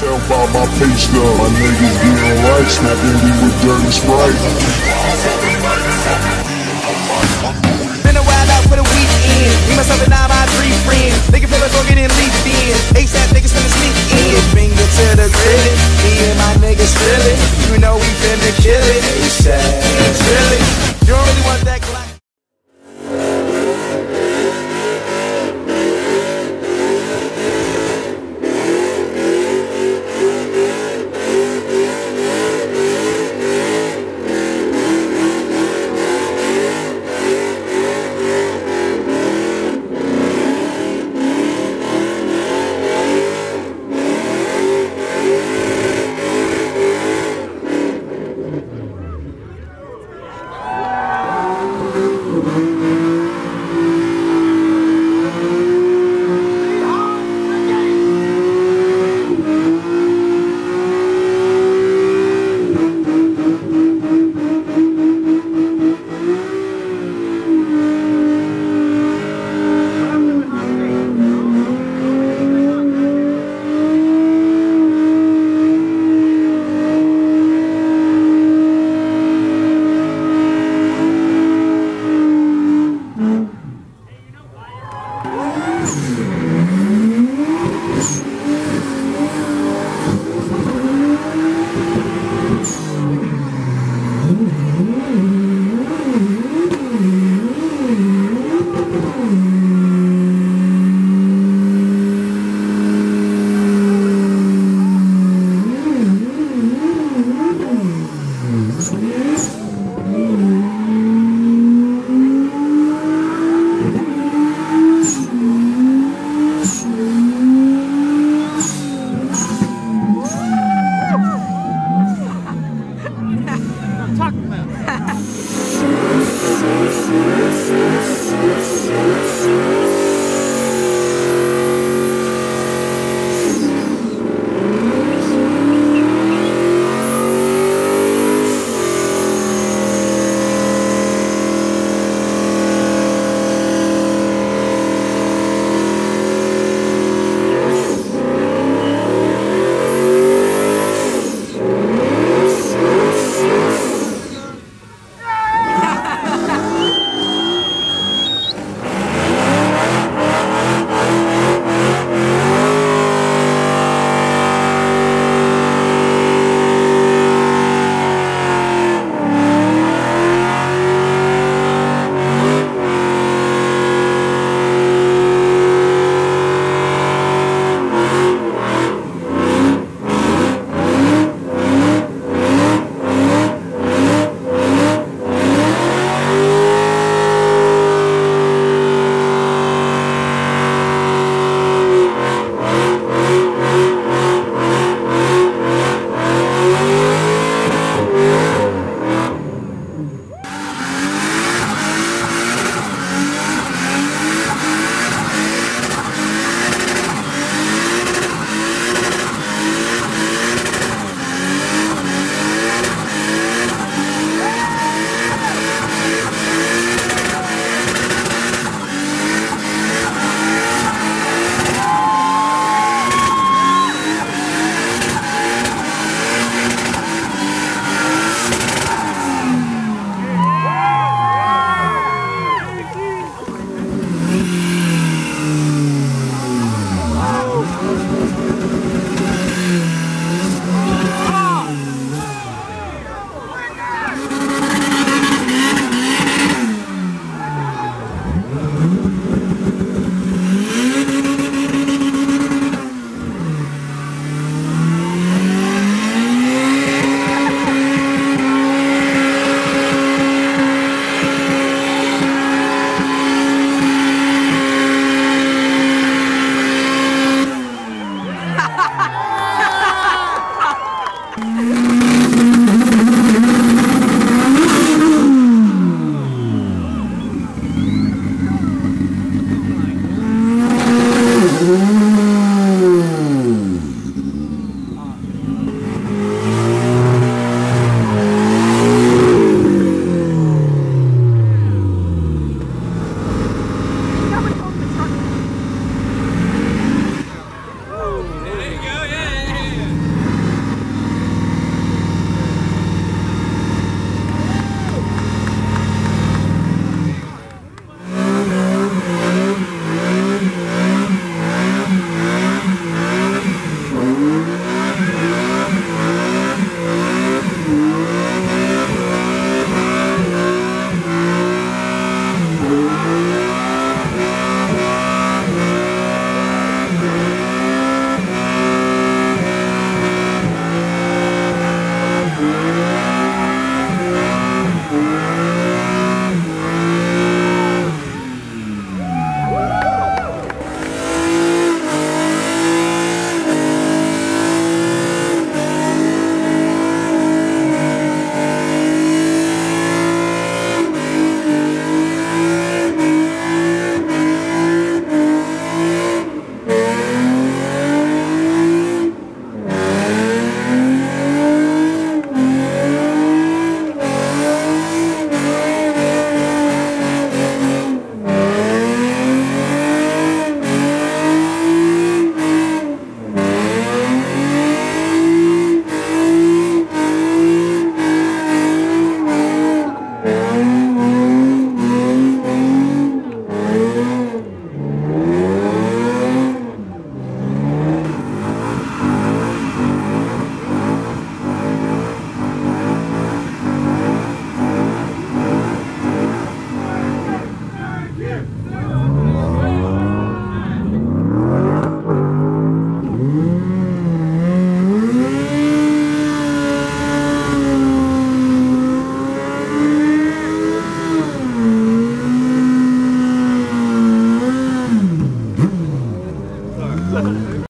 Tell by my pay stub, my niggas getting snapping me with dirty sprite. Been a while out for the weekend. Me, myself, and all my three friends. Nigga feel like fucking and leaf in. Ha ha ha ha! はい。